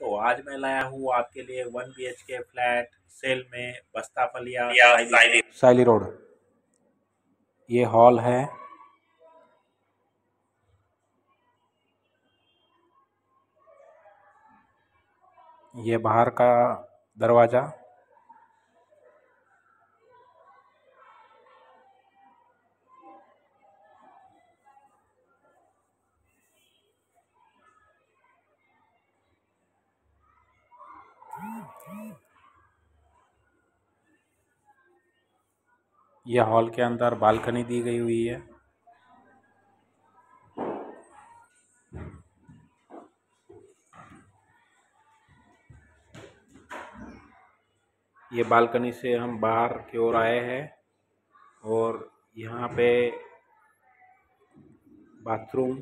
दोस्तों आज मैं लाया हूँ आपके लिए one B H K flat sale में बस्ता फलिया साइली रोड। ये हॉल है। ये बाहर का दरवाज़ा। यह हॉल के अंदर बालकनी दी गई हुई है। ये बालकनी से हम बाहर की ओर आए हैं और यहाँ पे बाथरूम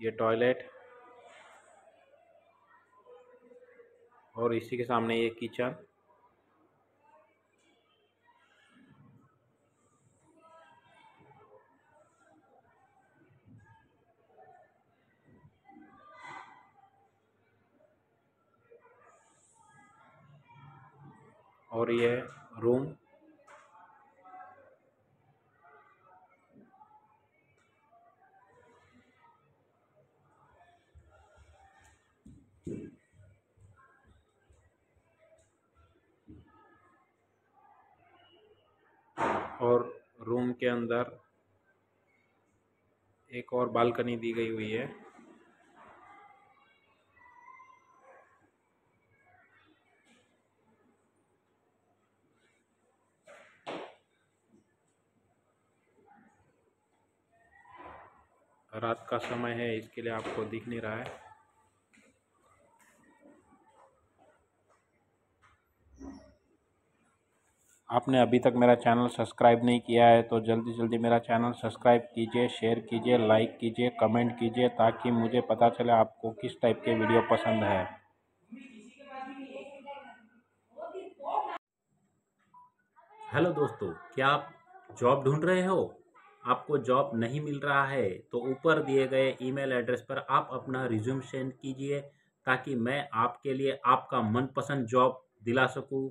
ये टॉयलेट और इसी के सामने ये किचन और ये रूम और रूम के अंदर एक और बालकनी दी गई हुई है। रात का समय है, इसके लिए आपको दिख नहीं रहा है। आपने अभी तक मेरा चैनल सब्सक्राइब नहीं किया है तो जल्दी जल्दी मेरा चैनल सब्सक्राइब कीजिए, शेयर कीजिए, लाइक कीजिए, कमेंट कीजिए ताकि मुझे पता चले आपको किस टाइप के वीडियो पसंद है। हेलो दोस्तों, क्या आप जॉब ढूंढ रहे हो? आपको जॉब नहीं मिल रहा है तो ऊपर दिए गए ईमेल एड्रेस पर आप अपना रिज्यूम सेंड कीजिए ताकि मैं आपके लिए आपका मनपसंद जॉब दिला सकूँ।